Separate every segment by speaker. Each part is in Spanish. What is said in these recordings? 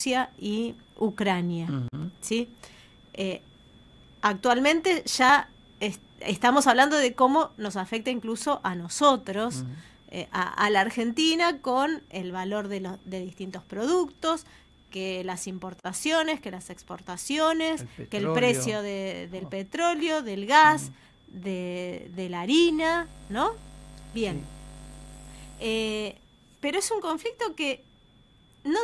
Speaker 1: Rusia y Ucrania. ¿sí? Eh, actualmente ya estamos hablando de cómo nos afecta incluso a nosotros, eh, a, la Argentina, con el valor de, los, de distintos productos, que las importaciones, que las exportaciones, que el precio del oh. petróleo, del gas, de, la harina, ¿no? Bien. Eh, pero es un conflicto que no,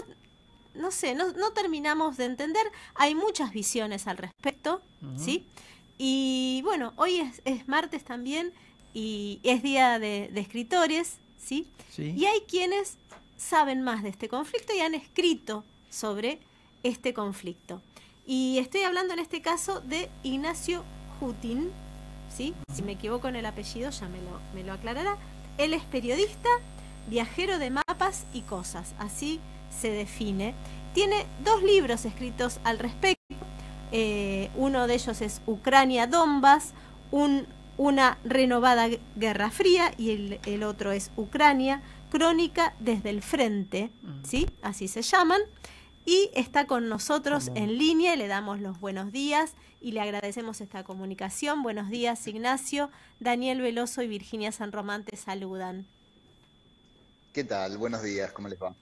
Speaker 1: no sé, no, no, terminamos de entender. Hay muchas visiones al respecto, ¿sí? Y bueno, hoy es, martes también y es día de, escritores, ¿sí? Y hay quienes saben más de este conflicto y han escrito sobre este conflicto. Y estoy hablando en este caso de Ignacio Jutin, ¿sí? Si me equivoco en el apellido ya me lo, me lo aclarará. Él es periodista, viajero de mapas y cosas, así se define. Tiene dos libros escritos al respecto. Eh, uno de ellos es Ucrania Donbass, un, una renovada guerra fría, y el, el, otro es Ucrania, crónica desde el frente, mm. ¿sí? Así se llaman. Y está con nosotros en línea, le damos los buenos días y le agradecemos esta comunicación. Buenos días, Ignacio. Daniel Veloso y Virginia San Román te saludan.
Speaker 2: ¿Qué tal? Buenos días, ¿cómo les va?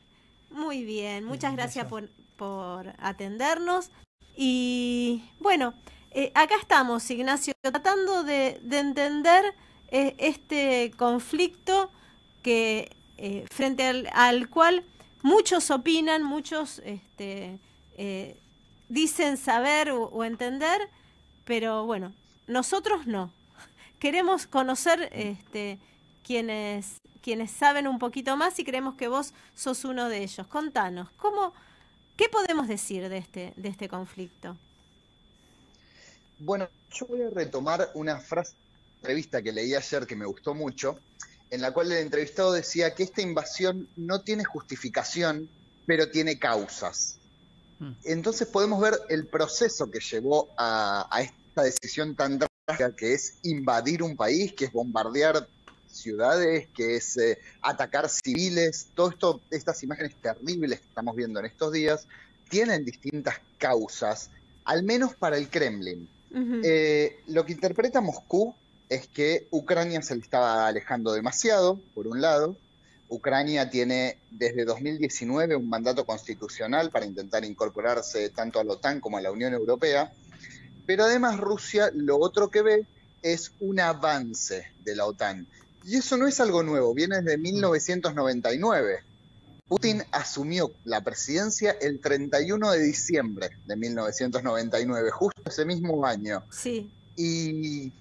Speaker 1: Muy bien, muchas gracias por, atendernos. Y bueno, eh, acá estamos, Ignacio, tratando de, entender eh, este conflicto que eh, frente al, cual muchos opinan, muchos este, dicen saber o, entender, pero bueno, nosotros no. Queremos conocer este, quienes quienes saben un poquito más y creemos que vos sos uno de ellos. Contanos, ¿cómo, ¿qué podemos decir de este, de este conflicto?
Speaker 2: Bueno, yo voy a retomar una frase de entrevista que leí ayer que me gustó mucho, en la cual el entrevistado decía que esta invasión no tiene justificación, pero tiene causas. Hmm. Entonces podemos ver el proceso que llevó a, a esta decisión tan drástica que es invadir un país, que es bombardear ciudades, que es eh, atacar civiles, todo esto, estas imágenes terribles que estamos viendo en estos días, tienen distintas causas, al menos para el Kremlin. Eh, lo que interpreta Moscú es que Ucrania se le estaba alejando demasiado, por un lado. Ucrania tiene desde 2019 un mandato constitucional para intentar incorporarse tanto a la OTAN como a la Unión Europea. Pero además Rusia lo otro que ve es un avance de la OTAN. Y eso no es algo nuevo, viene desde 1999. Putin asumió la presidencia el 31 de diciembre de 1999, justo ese mismo año.
Speaker 1: Sí.
Speaker 2: Y,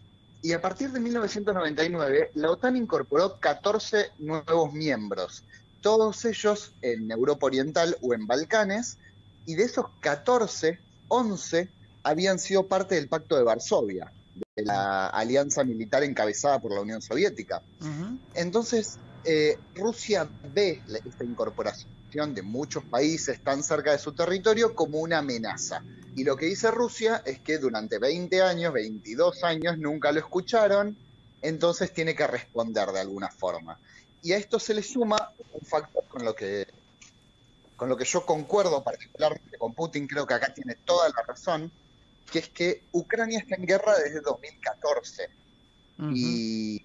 Speaker 2: y a partir de 1999, la OTAN incorporó 14 nuevos miembros, todos ellos en Europa Oriental o en Balcanes, y de esos 14, 11 habían sido parte del Pacto de Varsovia de la alianza militar encabezada por la Unión Soviética. Entonces, eh, Rusia ve esta incorporación de muchos países tan cerca de su territorio como una amenaza. Y lo que dice Rusia es que durante 20 años, 22 años, nunca lo escucharon, entonces tiene que responder de alguna forma. Y a esto se le suma un factor con lo que, con lo que yo concuerdo particularmente con Putin, creo que acá tiene toda la razón, que es que Ucrania está en guerra desde 2014 y,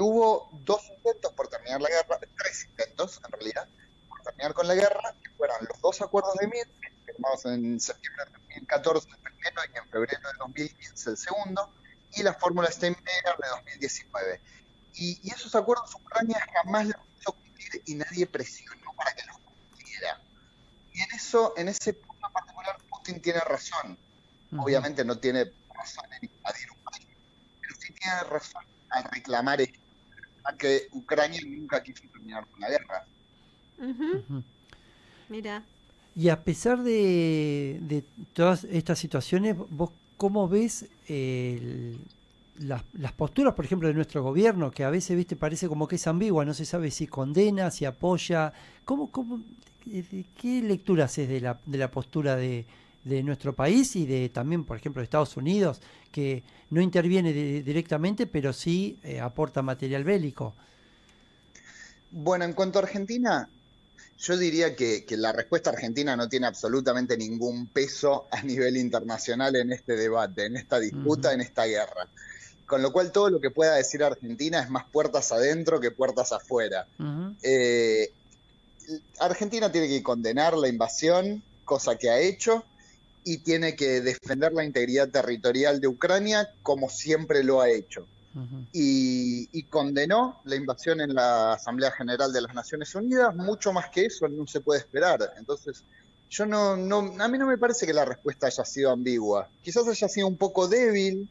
Speaker 2: hubo dos intentos por terminar la guerra, tres intentos en realidad, por terminar con la guerra, que fueron los dos acuerdos de Minsk, firmados en septiembre de 2014 el primero y en febrero de 2015 el segundo, y la fórmula Steinmeier de 2019. Y, y, esos acuerdos Ucrania jamás los quiso cumplir y nadie presionó para que los cumpliera. Y en eso, en ese punto particular, Putin tiene razón Obviamente no tiene razón en invadir país, pero sí tiene razón en reclamar esto, a que Ucrania nunca quiso terminar con la guerra.
Speaker 1: Mira.
Speaker 3: Y a pesar de, todas estas situaciones, ¿vos cómo ves las, las, posturas, por ejemplo, de nuestro gobierno, que a veces viste parece como que es ambigua, no se sabe si condena, si apoya? ¿Cómo, cómo, ¿Qué lectura haces de la, de la postura de, de nuestro país y de también, por ejemplo, de Estados Unidos, que no interviene directamente, pero sí eh, aporta material bélico.
Speaker 2: Bueno, en cuanto a Argentina, Yo diría que, la respuesta argentina no tiene absolutamente ningún peso a nivel internacional en este debate, en esta disputa, en esta guerra. Con lo cual todo lo que pueda decir Argentina es más puertas adentro que puertas afuera. Eh, Argentina tiene que condenar la invasión, cosa que ha hecho, y tiene que defender la integridad territorial de Ucrania como siempre lo ha hecho y, condenó la invasión en la Asamblea General de las Naciones Unidas. Mucho más que eso no se puede esperar. Entonces, yo no, no, a mí no me parece que la respuesta haya sido ambigua. Quizás haya sido un poco débil,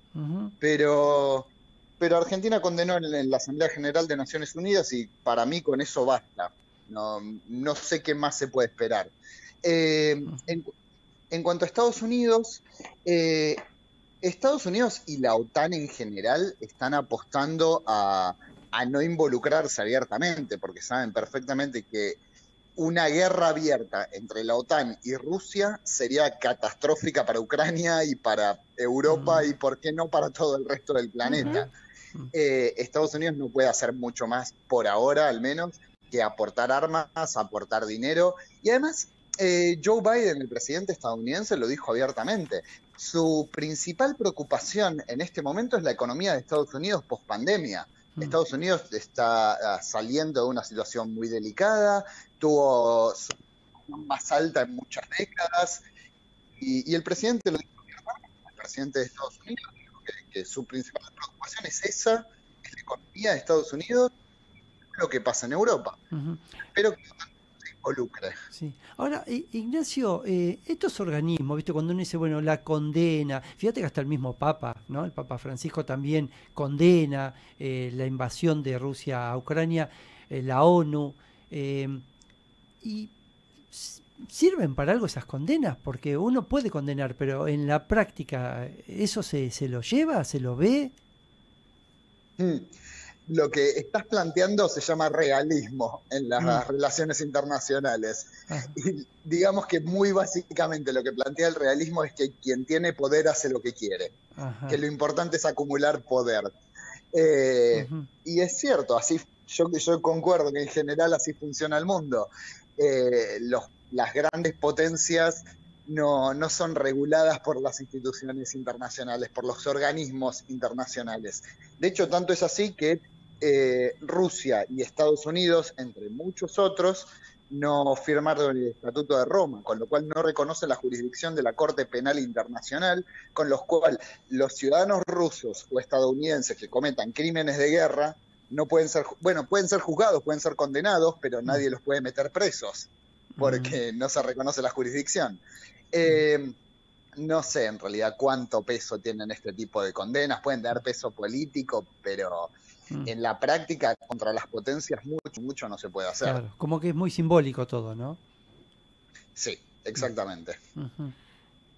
Speaker 2: pero, pero Argentina condenó en, la Asamblea General de Naciones Unidas y para mí con eso basta. No, no sé qué más se puede esperar. Eh, en, en, cuanto a Estados Unidos, eh, Estados Unidos y la OTAN en general están apostando a, no involucrarse abiertamente, porque saben perfectamente que una guerra abierta entre la OTAN y Rusia sería catastrófica para Ucrania y para Europa y, por qué no, para todo el resto del planeta. Eh, Estados Unidos no puede hacer mucho más por ahora, al menos, que aportar armas, aportar dinero. Y además, eh, Joe Biden, el presidente estadounidense, lo dijo abiertamente. Su principal preocupación en este momento es la economía de Estados Unidos post pandemia. Mm. Estados Unidos está ah, saliendo de una situación muy delicada, tuvo su más alta en muchas décadas, y, el presidente lo dijo el presidente de Estados Unidos dijo que, su principal preocupación es esa, es la economía de Estados Unidos, lo que pasa en Europa. Pero que
Speaker 3: Sí. Ahora, Ignacio, eh, estos organismos, ¿viste? Cuando uno dice, bueno, la condena, fíjate que hasta el mismo Papa, ¿no? El Papa Francisco también condena eh, la invasión de Rusia a Ucrania, eh, la ONU, y sirven para algo esas condenas, porque uno puede condenar, pero en la práctica, ¿eso se, se lo lleva, se lo ve?
Speaker 2: Mm lo que estás planteando se llama realismo en las mm. relaciones internacionales. Ah. Y digamos que muy básicamente lo que plantea el realismo es que quien tiene poder hace lo que quiere, que lo importante es acumular poder. Eh, y es cierto, así yo, yo concuerdo que en general así funciona el mundo. Eh, las grandes potencias no, no son reguladas por las instituciones internacionales, por los organismos internacionales. De hecho, tanto es así que eh, Rusia y Estados Unidos, entre muchos otros, no firmaron el Estatuto de Roma, con lo cual no reconocen la jurisdicción de la Corte Penal Internacional, con los cuales los ciudadanos rusos o estadounidenses que cometan crímenes de guerra no pueden ser, bueno, pueden ser juzgados, pueden ser condenados, pero nadie los puede meter presos, porque no se reconoce la jurisdicción. Eh, no sé en realidad cuánto peso tienen este tipo de condenas, pueden tener peso político, pero Mm. En la práctica, contra las potencias, mucho, mucho no se puede hacer. Claro,
Speaker 3: como que es muy simbólico todo, ¿no?
Speaker 2: Sí, exactamente.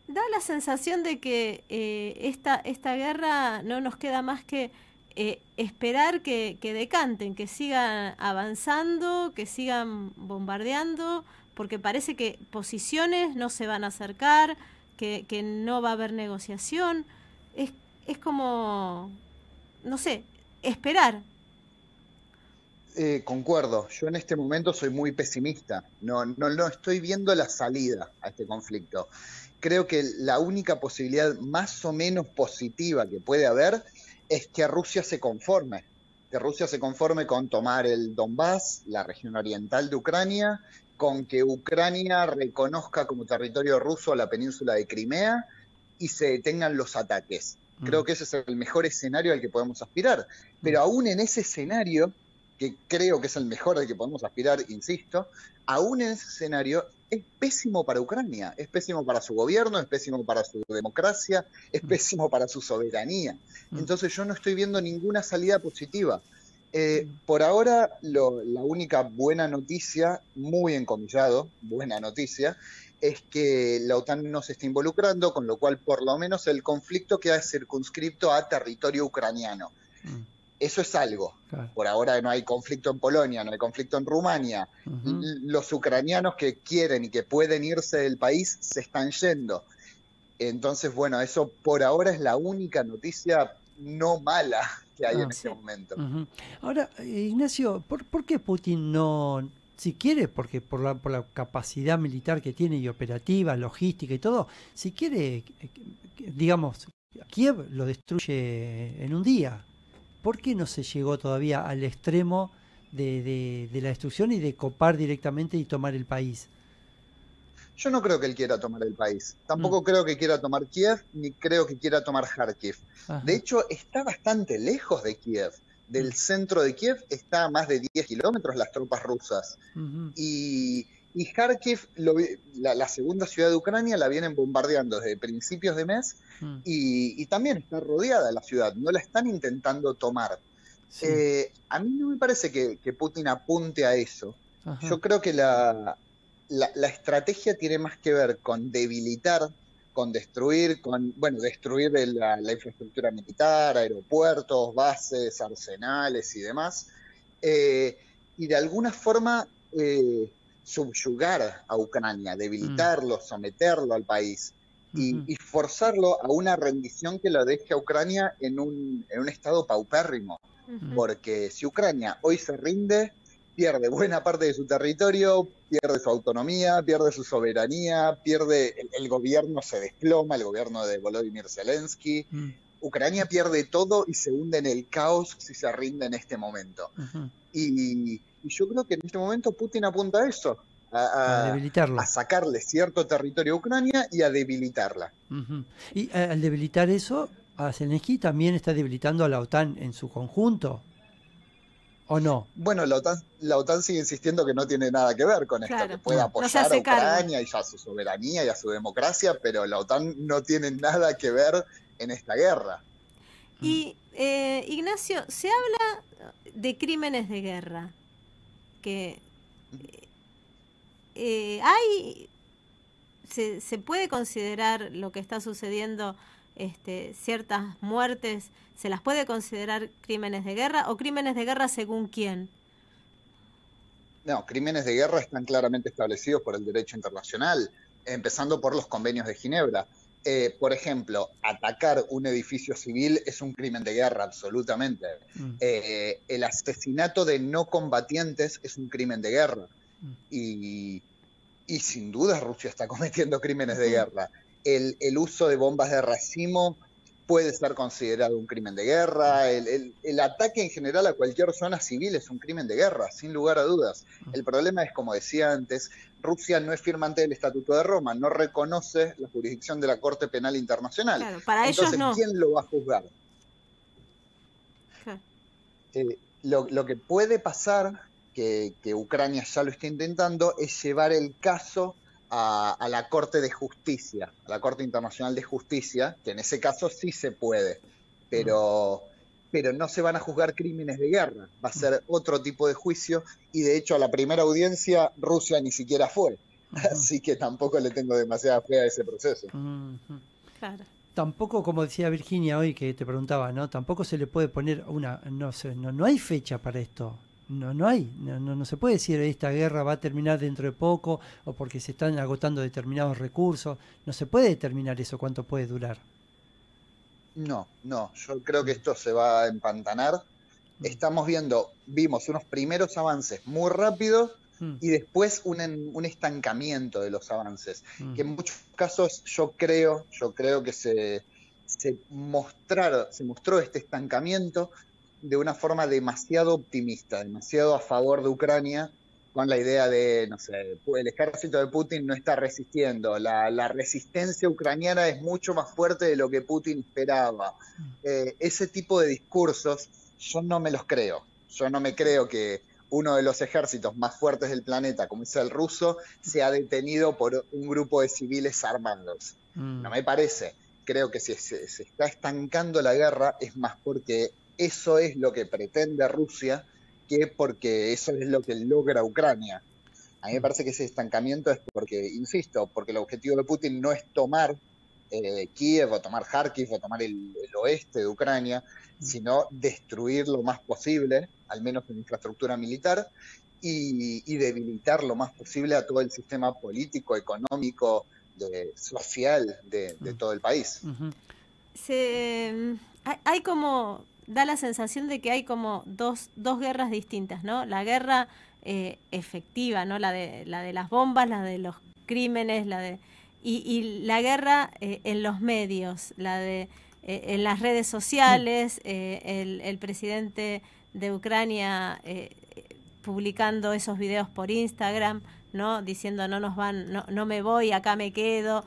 Speaker 1: Da la sensación de que eh, esta, esta guerra no nos queda más que eh, esperar que, decanten, que sigan avanzando, que sigan bombardeando, porque parece que posiciones no se van a acercar, que, que no va a haber negociación. Es, es como, no sé, esperar.
Speaker 2: Eh, concuerdo, yo en este momento soy muy pesimista, no, no, no estoy viendo la salida a este conflicto. Creo que la única posibilidad más o menos positiva que puede haber es que Rusia se conforme, que Rusia se conforme con tomar el Donbass, la región oriental de Ucrania, con que Ucrania reconozca como territorio ruso la península de Crimea y se detengan los ataques. Creo mm. que ese es el mejor escenario al que podemos aspirar. Pero mm. aún en ese escenario, que creo que es el mejor al que podemos aspirar, insisto, aún en ese escenario es pésimo para Ucrania, es pésimo para su gobierno, es pésimo para su democracia, es mm. pésimo para su soberanía. Entonces yo no estoy viendo ninguna salida positiva. Eh, por ahora, la única buena noticia, muy encomillado, buena noticia, es que la OTAN no se está involucrando, con lo cual por lo menos el conflicto queda circunscripto a territorio ucraniano. Mm. Eso es algo. Por ahora no hay conflicto en Polonia, no hay conflicto en Rumania. Los ucranianos que quieren y que pueden irse del país se están yendo. Entonces, bueno, eso por ahora es la única noticia no mala que hay ah, en este momento.
Speaker 3: Ahora, Ignacio, ¿por, ¿por, qué Putin no, si quiere, porque por la, por la capacidad militar que tiene y operativa, logística y todo, si quiere, eh, digamos, Kiev lo destruye en un día. ¿Por qué no se llegó todavía al extremo de, de, la destrucción y de copar directamente y tomar el país?
Speaker 2: Yo no creo que él quiera tomar el país. Tampoco mm. creo que quiera tomar Kiev, ni creo que quiera tomar Kharkiv. De hecho, está bastante lejos de Kiev del centro de Kiev está a más de 10 kilómetros las tropas rusas. Y, y Kharkiv, la, segunda ciudad de Ucrania, la vienen bombardeando desde principios de mes mm. y, también está rodeada la ciudad, no la están intentando tomar. Eh, a mí no me parece que, Putin apunte a eso. Yo creo que la, la estrategia tiene más que ver con debilitar con destruir, con, bueno, destruir la, infraestructura militar, aeropuertos, bases, arsenales y demás, eh, y de alguna forma eh, subyugar a Ucrania, debilitarlo, mm. someterlo al país y, forzarlo a una rendición que lo deje a Ucrania en un, en un estado paupérrimo. Porque si Ucrania hoy se rinde, pierde buena parte de su territorio, pierde su autonomía, pierde su soberanía, pierde el, gobierno se desploma, el gobierno de Volodymyr Zelensky. Mm. Ucrania pierde todo y se hunde en el caos si se rinde en este momento. y, yo creo que en este momento Putin apunta a eso, a, a, sacarle cierto territorio a Ucrania y a debilitarla.
Speaker 3: Y eh, al debilitar eso, a Zelensky también está debilitando a la OTAN en su conjunto. ¿O no?
Speaker 2: Bueno, la OTAN, la OTAN sigue insistiendo que no tiene nada que ver con esto, que puede apoyar a Ucrania y a su soberanía y a su democracia, pero la OTAN no tiene nada que ver en esta guerra.
Speaker 1: Y eh, Ignacio, se habla de crímenes de guerra, que eh, hay, se, se puede considerar lo que está sucediendo este, ciertas muertes, ¿se las puede considerar crímenes de guerra o crímenes de guerra según quién?
Speaker 2: No, crímenes de guerra están claramente establecidos por el derecho internacional, empezando por los convenios de Ginebra. Eh, por ejemplo, atacar un edificio civil es un crimen de guerra, absolutamente. Mm. Eh, el asesinato de no combatientes es un crimen de guerra. Mm. Y, y, sin duda Rusia está cometiendo crímenes de guerra el, uso de bombas de racimo puede ser considerado un crimen de guerra, el, ataque en general a cualquier zona civil es un crimen de guerra, sin lugar a dudas. El problema es, como decía antes, Rusia no es firmante del Estatuto de Roma, no reconoce la jurisdicción de la Corte Penal Internacional.
Speaker 1: para
Speaker 2: Entonces,
Speaker 1: ellos no.
Speaker 2: ¿quién lo va a juzgar? Eh, lo, que puede pasar, que, que Ucrania ya lo está intentando, es llevar el caso a, la Corte de Justicia, a la Corte Internacional de Justicia, que en ese caso sí se puede, pero, pero no se van a juzgar crímenes de guerra, va a ser otro tipo de juicio y de hecho a la primera audiencia Rusia ni siquiera fue, así que tampoco le tengo demasiada fe a ese proceso.
Speaker 3: Tampoco, como decía Virginia hoy que te preguntaba, ¿no? Tampoco se le puede poner una, no sé, no, no hay fecha para esto no, no hay, no, no, se puede decir esta guerra va a terminar dentro de poco o porque se están agotando determinados recursos, no se puede determinar eso cuánto puede durar.
Speaker 2: No, no, yo creo que esto se va a empantanar. Mm. Estamos viendo, vimos unos primeros avances muy rápidos mm. y después un, un, estancamiento de los avances, mm. que en muchos casos yo creo, yo creo que se, se, mostraron, se mostró este estancamiento de una forma demasiado optimista, demasiado a favor de Ucrania, con la idea de, no sé, el ejército de Putin no está resistiendo, la, resistencia ucraniana es mucho más fuerte de lo que Putin esperaba. Eh, ese tipo de discursos yo no me los creo. Yo no me creo que uno de los ejércitos más fuertes del planeta, como es el ruso, sea detenido por un grupo de civiles armados. Mm. No me parece. Creo que si se está estancando la guerra es más porque eso es lo que pretende Rusia que porque eso es lo que logra Ucrania. A mí me parece que ese estancamiento es porque, insisto, porque el objetivo de Putin no es tomar eh, Kiev o tomar Kharkiv o tomar el, oeste de Ucrania, sino destruir lo más posible, al menos en infraestructura militar, y, debilitar lo más posible a todo el sistema político, económico, social de, mm. todo el país.
Speaker 1: hay como da la sensación de que hay como dos, dos guerras distintas, ¿no? La guerra eh, efectiva, ¿no? La de, la de las bombas, la de los crímenes, la de y, la guerra eh, en los medios, la de eh, en las redes sociales, el, el, presidente de Ucrania publicando esos videos por Instagram, ¿no? Diciendo no nos van, no, no me voy, acá me quedo.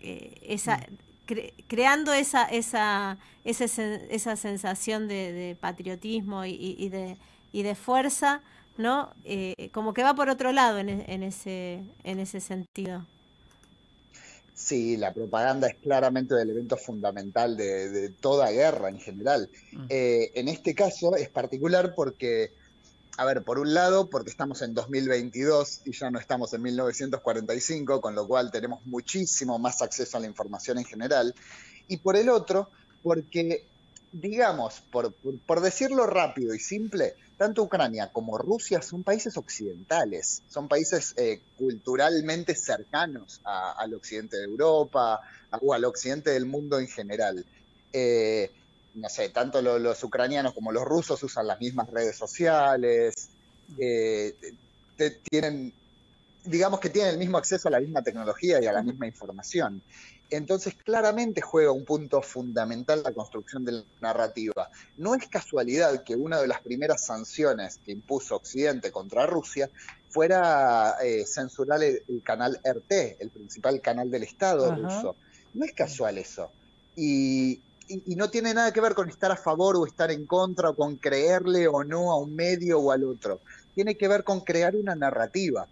Speaker 1: esa, creando esa, esa, esa, esa sensación de, patriotismo y, de, y de fuerza, ¿no? Eh, como que va por otro lado en, en, ese, en ese sentido.
Speaker 2: Sí, la propaganda es claramente el elemento fundamental de, toda guerra en general. Mm. Eh, en este caso es particular porque a ver, por un lado, porque estamos en 2022 y ya no estamos en 1945, con lo cual tenemos muchísimo más acceso a la información en general. Y por el otro, porque, digamos, por, decirlo rápido y simple, tanto Ucrania como Rusia son países occidentales, son países eh, culturalmente cercanos al occidente de Europa o al occidente del mundo en general. Eh, no sé, tanto los ucranianos como los rusos usan las mismas redes sociales, eh, tienen, digamos que tienen el mismo acceso a la misma tecnología y a la misma información. Entonces, claramente juega un punto fundamental la construcción de la narrativa. No es casualidad que una de las primeras sanciones que impuso Occidente contra Rusia fuera eh, censurar el, canal RT, el principal canal del Estado ruso. No es casual eso. Y, y, no tiene nada que ver con estar a favor o estar en contra o con creerle o no a un medio o al otro. Tiene que ver con crear una narrativa.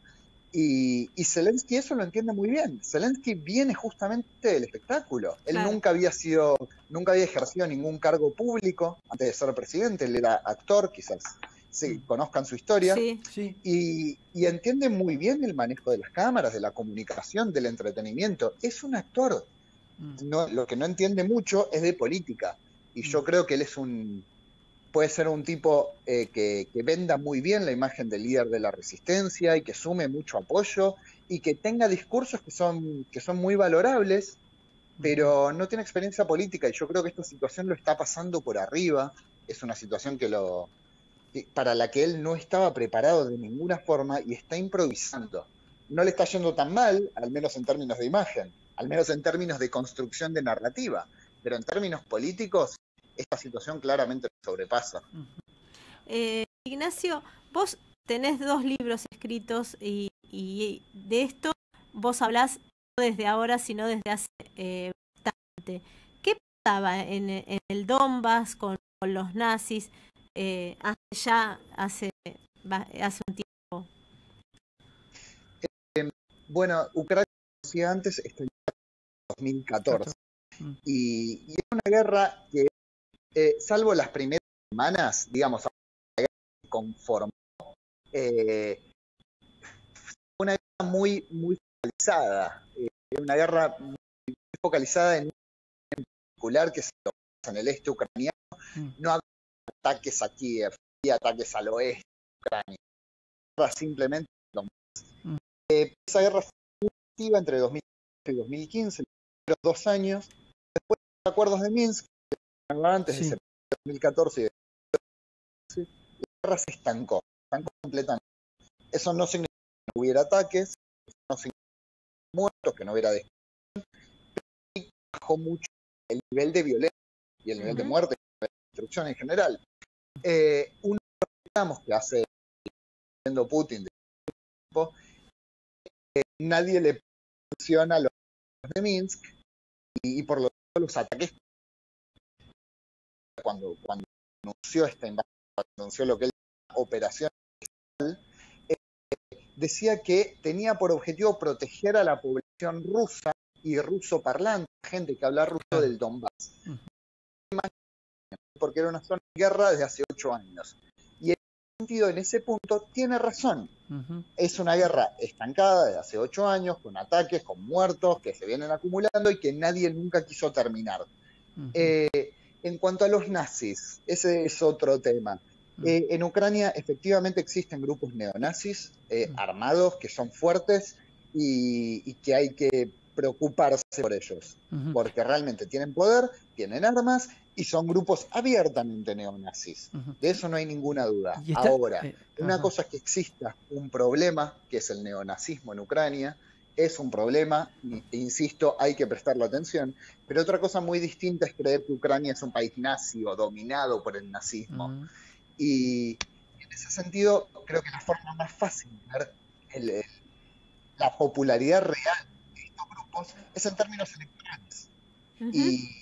Speaker 2: Y, Zelensky eso lo entiende muy bien. Zelensky viene justamente del espectáculo. Él nunca había sido, nunca había ejercido ningún cargo público antes de ser presidente. Él era actor, quizás sí, mm. conozcan su historia. Sí. Y, y entiende muy bien el manejo de las cámaras, de la comunicación, del entretenimiento. Es un actor. No, lo que no entiende mucho es de política. Y yo mm. creo que él es un. puede ser un tipo eh, que, venda muy bien la imagen del líder de la resistencia y que sume mucho apoyo y que tenga discursos que son, que son muy valorables, mm. pero no tiene experiencia política. Y yo creo que esta situación lo está pasando por arriba. Es una situación que lo. para la que él no estaba preparado de ninguna forma y está improvisando. No le está yendo tan mal, al menos en términos de imagen al menos en términos de construcción de narrativa, pero en términos políticos, esta situación claramente sobrepasa.
Speaker 1: Eh, Ignacio, vos tenés dos libros escritos y, de esto vos hablás no desde ahora, sino desde hace eh, bastante. ¿Qué pasaba en, el Donbass con, los nazis eh, ya hace, hace un tiempo?
Speaker 2: bueno, Ucrania decía antes, estoy 2014. Mm. Y, y, es una guerra que, eh, salvo las primeras semanas, digamos, la guerra se conformó, eh, una guerra muy, muy focalizada, eh, una guerra muy focalizada en un particular que se lo en el este ucraniano, mm. no había ataques a Kiev, había ataques al oeste de Ucrania, simplemente mm. esa guerra fue muy activa entre 2014 y 2015, dos años, después de los acuerdos de Minsk, antes de 2014 la guerra se estancó, estancó completamente. Eso no significa que no hubiera ataques, no significa muertos, que no hubiera destrucción, bajó mucho el nivel de violencia y el nivel de muerte y de destrucción en general. Eh, uno de los que hace Putin de tiempo, eh, nadie le funciona a los de Minsk y, por lo tanto los ataques cuando, cuando anunció esta invasión, anunció lo que él operación eh, decía que tenía por objetivo proteger a la población rusa y ruso parlante, gente que habla ruso del Donbass. Porque era una zona de guerra desde hace ocho años. En ese sentido, en ese punto, tiene razón. Es una guerra estancada desde hace ocho años, con ataques, con muertos que se vienen acumulando y que nadie nunca quiso terminar. Eh, en cuanto a los nazis, ese es otro tema. Eh, en Ucrania efectivamente existen grupos neonazis eh, armados que son fuertes y, que hay que preocuparse por ellos, porque realmente tienen poder, tienen armas y son grupos abiertamente neonazis.
Speaker 3: Ujú.
Speaker 2: De eso no hay ninguna duda.
Speaker 3: Está-
Speaker 2: Ahora,
Speaker 3: eh,
Speaker 2: una cosa es que exista un problema, que es el neonazismo en Ucrania, es un problema, e insisto, hay que prestarle atención, pero otra cosa muy distinta es creer que Ucrania es un país nazi o dominado por el nazismo. Y en ese sentido, creo que la forma más fácil de ver el- el- la popularidad real de estos grupos es en términos electorales. Y,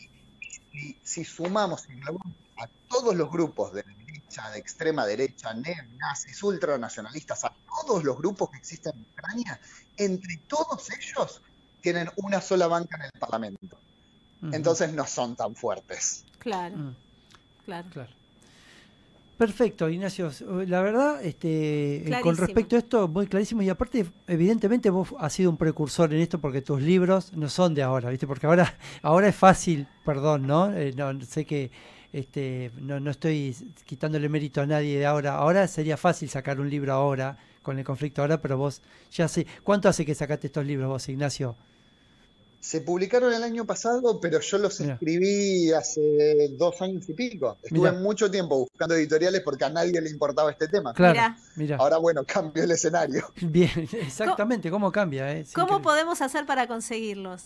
Speaker 2: y si sumamos y englobamos a todos los grupos de derecha, de extrema derecha, neonazis, ultranacionalistas, a todos los grupos que existen en Ucrania, entre todos ellos tienen una sola banca en el Parlamento. Entonces no son tan fuertes.
Speaker 1: Claro,
Speaker 3: Mm.
Speaker 1: claro.
Speaker 3: Claro. Perfecto, Ignacio. La verdad, este, eh, con respecto a esto, muy clarísimo. Y aparte, evidentemente, vos has sido un precursor en esto porque tus libros no son de ahora, ¿viste? Porque ahora, ahora es fácil, perdón, ¿no? Eh, no sé que este, no, no estoy quitándole mérito a nadie de ahora. Ahora sería fácil sacar un libro ahora, con el conflicto ahora, pero vos ya sé. ¿Cuánto hace que sacaste estos libros vos, Ignacio?
Speaker 2: Se publicaron el año pasado, pero yo los
Speaker 3: Mira.
Speaker 2: escribí hace dos años y pico. Estuve
Speaker 3: Mira.
Speaker 2: mucho tiempo buscando editoriales porque a nadie le importaba este tema.
Speaker 3: Claro,
Speaker 1: Mirá.
Speaker 3: mira.
Speaker 2: Ahora, bueno, cambio el escenario.
Speaker 3: Bien, exactamente, ¿cómo cambia? Eh? Es
Speaker 1: ¿Cómo podemos hacer para conseguirlos?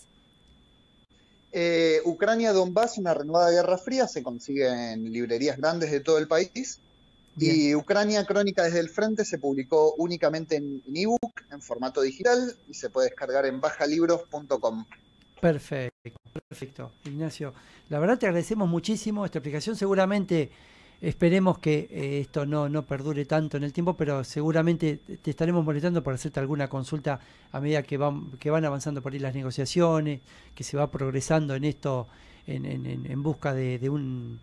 Speaker 2: Eh, Ucrania Donbass, una renovada guerra fría, se consigue en librerías grandes de todo el país.
Speaker 3: Bien.
Speaker 2: Y Ucrania Crónica desde el Frente se publicó únicamente en ebook, en formato digital, y se puede descargar en bajalibros.com.
Speaker 3: Perfecto, perfecto. Ignacio, la verdad te agradecemos muchísimo esta explicación. Seguramente esperemos que eh, esto no, no perdure tanto en el tiempo, pero seguramente te estaremos molestando por hacerte alguna consulta a medida que van, que van avanzando por ahí las negociaciones, que se va progresando en esto en, en- en- en busca de, de un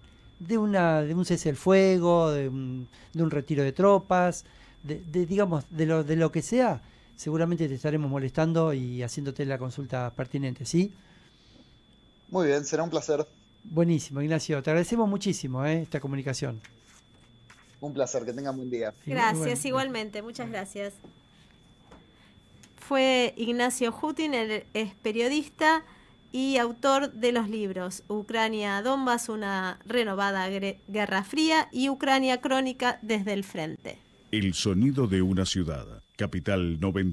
Speaker 3: de una de un cese al fuego, de un, de un retiro de tropas, de, de, digamos de lo de lo que sea, seguramente te estaremos molestando y haciéndote la consulta pertinente, ¿sí?
Speaker 2: Muy bien, será un placer.
Speaker 3: Buenísimo, Ignacio. Te agradecemos muchísimo ¿eh? esta comunicación.
Speaker 2: Un placer, que tengan buen día.
Speaker 1: Gracias,
Speaker 3: bueno,
Speaker 1: igualmente, muchas gracias. Fue Ignacio Jutin, él es periodista y autor de los libros Ucrania Donbass, una renovada guerra fría y Ucrania Crónica desde el frente.
Speaker 4: El sonido de una ciudad. Capital 90.